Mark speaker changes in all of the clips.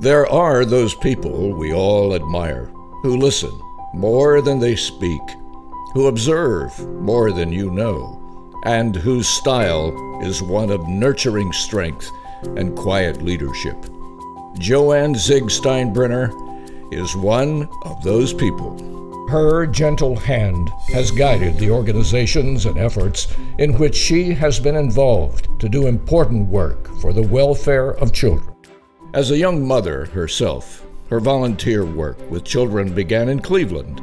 Speaker 1: There are those people we all admire who listen more than they speak, who observe more than you know, and whose style is one of nurturing strength and quiet leadership. Joan Zig Steinbrenner is one of those people. Her gentle hand has guided the organizations and efforts in which she has been involved to do important work for the welfare of children. As a young mother herself, her volunteer work with children began in Cleveland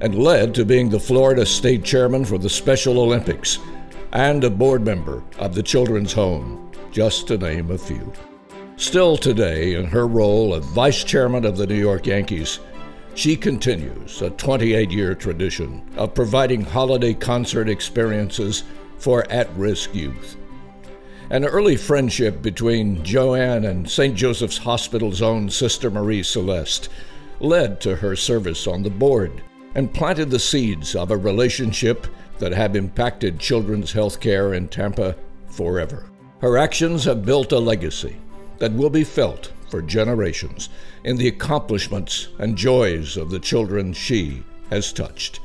Speaker 1: and led to being the Florida State Chairman for the Special Olympics and a board member of the Children's Home, just to name a few. Still today, in her role of Vice Chairman of the New York Yankees, she continues a 28 year tradition of providing holiday concert experiences for at risk youth. An early friendship between Joan and St. Joseph's Hospital's own Sister Marie Celeste led to her service on the board and planted the seeds of a relationship that have impacted children's health care in Tampa forever. Her actions have built a legacy that will be felt for generations in the accomplishments and joys of the children she has touched.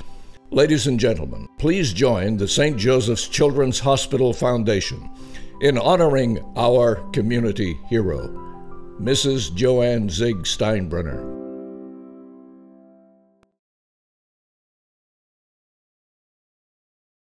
Speaker 1: Ladies and gentlemen, please join the St. Joseph's Children's Hospital Foundation in honoring our community hero, Mrs. Joan Zig Steinbrenner.